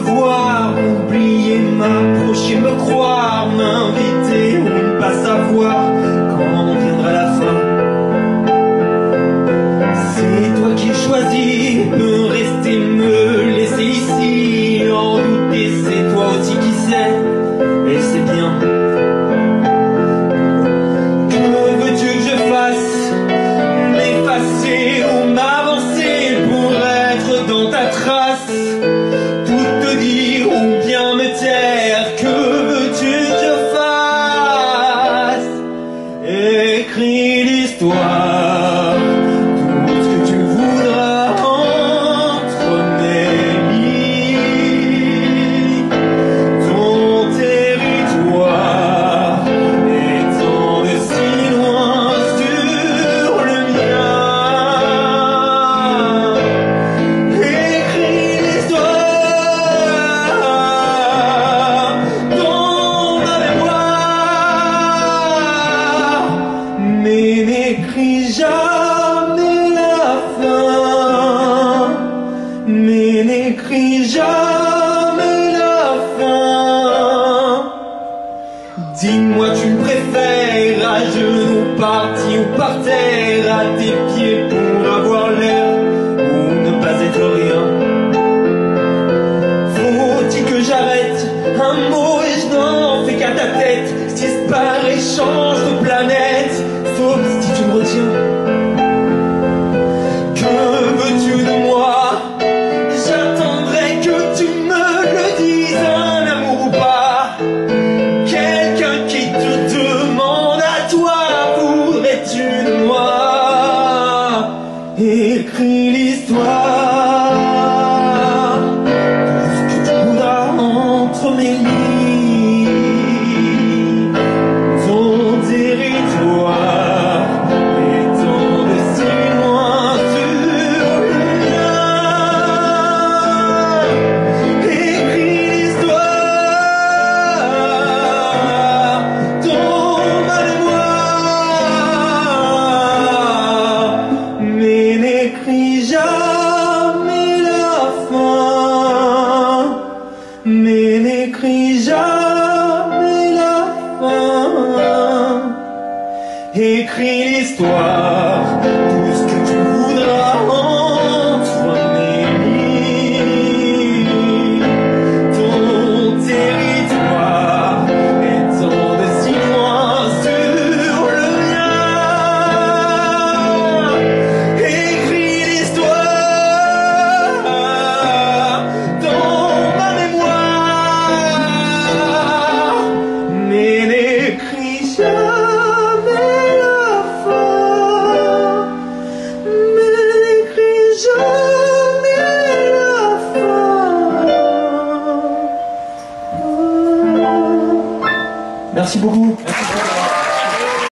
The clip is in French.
voir, oublier, m'approcher, me croire, m'inviter ou ne pas savoir quand viendra la fin. C'est toi qui choisis, me rester, me n'écris jamais la fin. Dis-moi, tu préfères à genoux, parti ou par terre, à tes pieds pour avoir l'air ou ne pas être rien. Faut-il que j'arrête? Un mot et je n'en fais qu'à ta tête, disparaît, change de planète, Écris l'histoire, Écris l'histoire, tout ce que tu voudras Merci beaucoup.